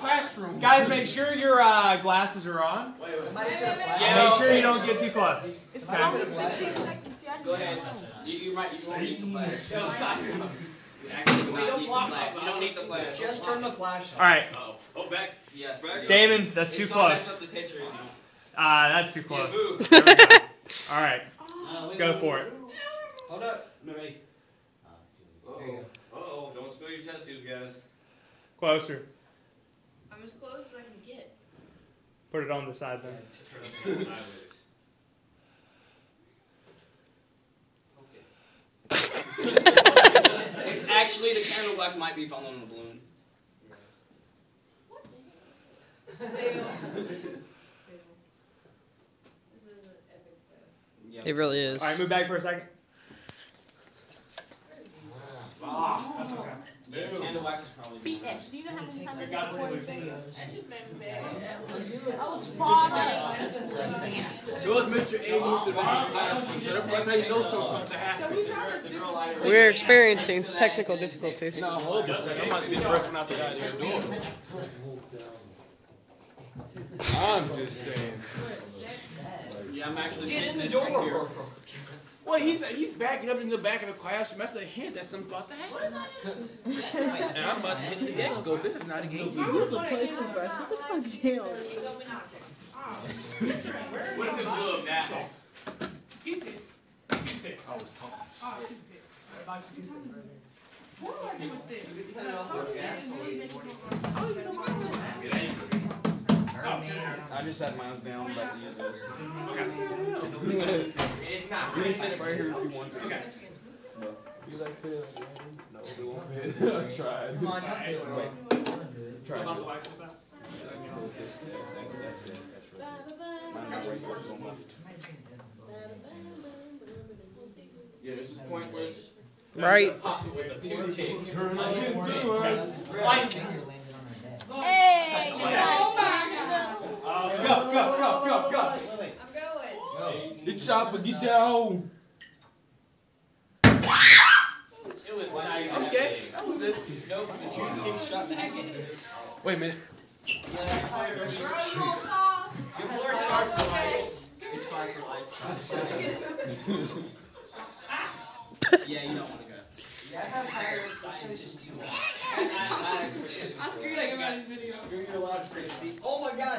classroom. Guys, make sure your uh, glasses are on. Wait, wait. Somebody put a And make sure you don't get too close. Somebody put. Go ahead. You, you might. You won't need the flash. You actually do not need the flash. You don't need the flash. Just turn the flash on. All right, Uh-oh. Oh, back. Yeah. Back. Damon, that's too It's gonna mess close. up the picture. You know. Ah, that's too Yeah, close. move. There we go. All right, Uh, wait, go wait, for wait. it. Hold up. No, wait. Uh-oh. Uh-oh. Don't spill your test tubes, guys. Closer. I'm as close as I can get. Put it on the side then. Turn it sideways. It's actually the candle wax might be falling on the balloon. This is an epic fail. Yeah. It really is. All right, move back for a second. Ah, that's okay. Yeah, candle wax is probably. Beat X. Do you know how many times I got got recorded videos? That just made me mad. I was falling. George, Mr. A moved to the back of classroom, so that's how you know something's about to happen. We're experiencing technical difficulties. No, hold on a second. I'm about to be the first one out the goddamn door. I'm just saying. Yeah, I'm actually Get in the this right here. Well, he's he's backing up in the back of the classroom. That's a hint that something's about to happen. And I'm about to hit the deck because this is not a game. Who's a pussy, bro? What the fuck deal? What if it's blue now? I was talking. You can set it off with gasoline. I just had mine down, I'm about to use those. It's not. You can sit it right here if you want to. Okay. You like that? Uh, no, it won't fit. I tried. Come on, don't do it. Tried. About the wax with that? Mine got right first on left. Yeah, this is pointless. Right. Pop it with a two kick. Turn on your doors. Hey! Oh Go, go, I'm going. The chopper, get down. It was not even Okay, that was good. Nope, the two kick shot the heck out of it. Wait a minute. Your floor starts for life. It's fine for life. Yeah, you don't want to go. Yeah, I have higher scientist. I, I, I, I screwed up everybody's video. You're allowed to say, oh my god.